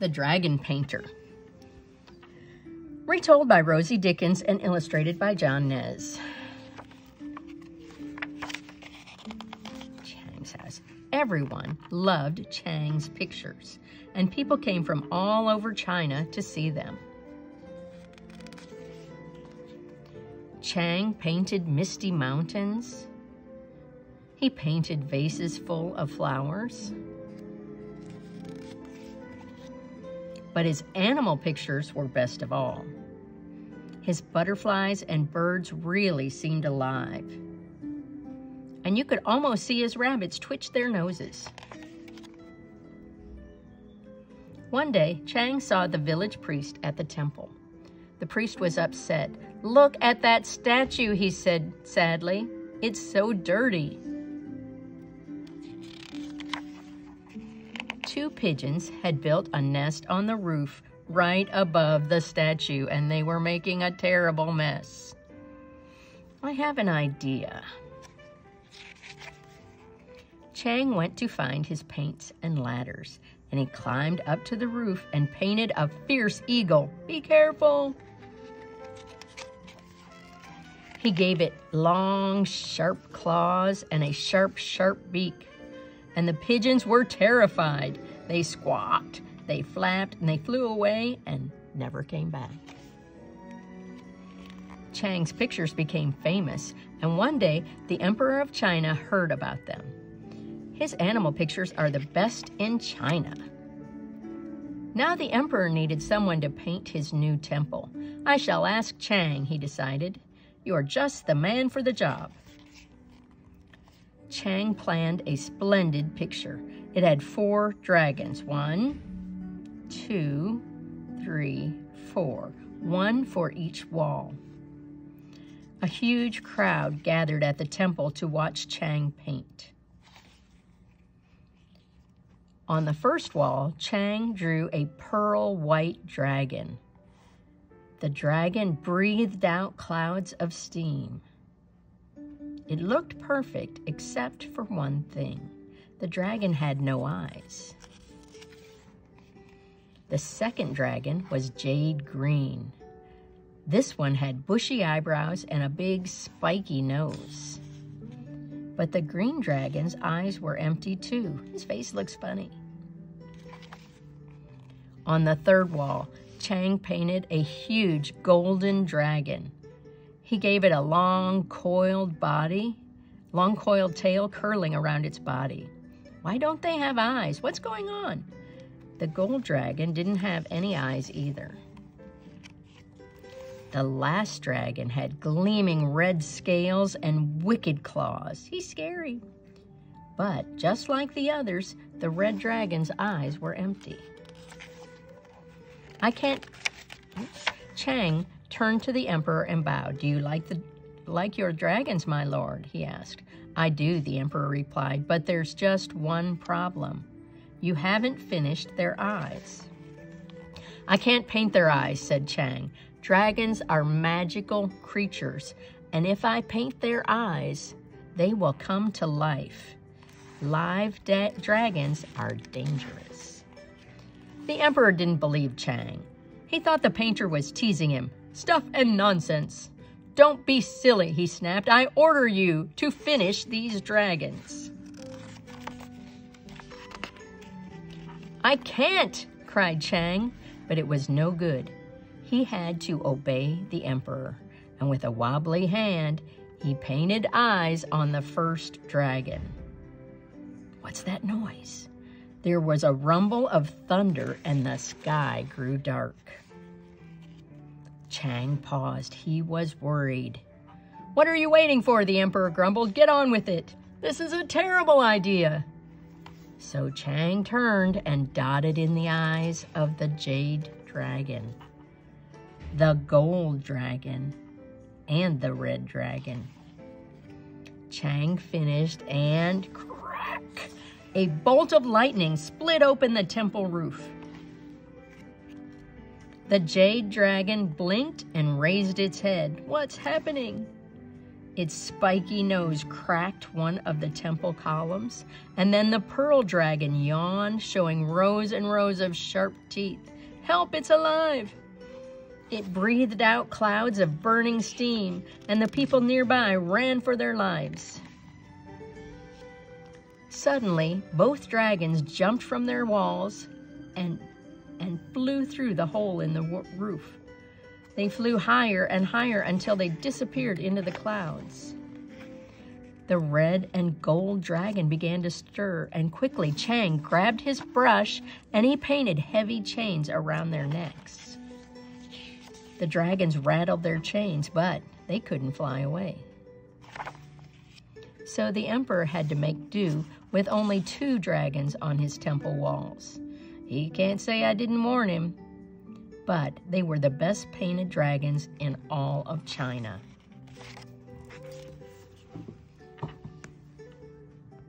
The Dragon Painter. Retold by Rosie Dickens and illustrated by John Nez. Chang's house. Everyone loved Chang's pictures, and people came from all over China to see them. Chang painted misty mountains. He painted vases full of flowers. But his animal pictures were best of all. His butterflies and birds really seemed alive. And you could almost see his rabbits twitch their noses. One day, Chang saw the village priest at the temple. The priest was upset. Look at that statue, he said sadly. It's so dirty. Two pigeons had built a nest on the roof right above the statue, and they were making a terrible mess. I have an idea. Chang went to find his paints and ladders, and he climbed up to the roof and painted a fierce eagle. Be careful! He gave it long, sharp claws and a sharp, sharp beak. And the pigeons were terrified. They squawked, they flapped, and they flew away and never came back. Chang's pictures became famous, and one day the Emperor of China heard about them. His animal pictures are the best in China. Now the Emperor needed someone to paint his new temple. I shall ask Chang, he decided. You're just the man for the job. Chang planned a splendid picture. It had four dragons. One, two, three, four. One for each wall. A huge crowd gathered at the temple to watch Chang paint. On the first wall, Chang drew a pearl white dragon. The dragon breathed out clouds of steam. It looked perfect except for one thing. The dragon had no eyes. The second dragon was jade green. This one had bushy eyebrows and a big spiky nose. But the green dragon's eyes were empty too. His face looks funny. On the third wall, Chang painted a huge golden dragon. He gave it a long coiled body, long coiled tail curling around its body. Why don't they have eyes? What's going on? The gold dragon didn't have any eyes either. The last dragon had gleaming red scales and wicked claws. He's scary. But just like the others, the red dragon's eyes were empty. I can't. Chang turned to the emperor and bowed. Do you like the like your dragons, my lord? he asked. I do, the emperor replied, but there's just one problem. You haven't finished their eyes. I can't paint their eyes, said Chang. Dragons are magical creatures, and if I paint their eyes, they will come to life. Live dragons are dangerous. The emperor didn't believe Chang. He thought the painter was teasing him. Stuff and nonsense. Don't be silly, he snapped. I order you to finish these dragons. I can't, cried Chang, but it was no good. He had to obey the emperor, and with a wobbly hand, he painted eyes on the first dragon. What's that noise? There was a rumble of thunder and the sky grew dark. Chang paused. He was worried. What are you waiting for? The emperor grumbled. Get on with it. This is a terrible idea. So Chang turned and dotted in the eyes of the jade dragon, the gold dragon, and the red dragon. Chang finished and crack! a bolt of lightning split open the temple roof. The jade dragon blinked and raised its head. What's happening? Its spiky nose cracked one of the temple columns, and then the pearl dragon yawned, showing rows and rows of sharp teeth. Help, it's alive! It breathed out clouds of burning steam, and the people nearby ran for their lives. Suddenly, both dragons jumped from their walls and, and flew through the hole in the roof. They flew higher and higher until they disappeared into the clouds. The red and gold dragon began to stir, and quickly Chang grabbed his brush and he painted heavy chains around their necks. The dragons rattled their chains, but they couldn't fly away. So the emperor had to make do with only two dragons on his temple walls. He can't say I didn't warn him but they were the best painted dragons in all of China.